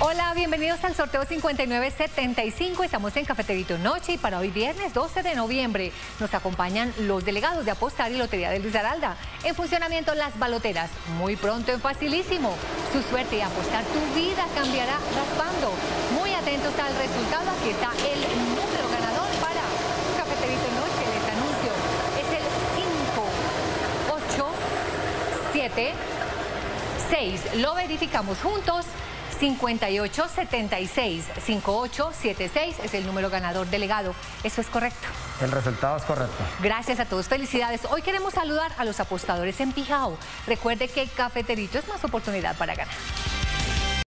Hola, bienvenidos al sorteo 5975. Estamos en Cafeterito Noche y para hoy viernes 12 de noviembre nos acompañan los delegados de Apostar y Lotería de Aralda. En funcionamiento las baloteras, muy pronto en Facilísimo. Su suerte y apostar, tu vida cambiará raspando. Muy atentos al resultado, aquí está el número ganador para Cafeterito Noche. Les anuncio, es el 5, 8, 7, 6. Lo verificamos juntos. 5876 5876 es el número ganador delegado. Eso es correcto. El resultado es correcto. Gracias a todos, felicidades. Hoy queremos saludar a los apostadores en Pijao. Recuerde que Cafeterito es más oportunidad para ganar.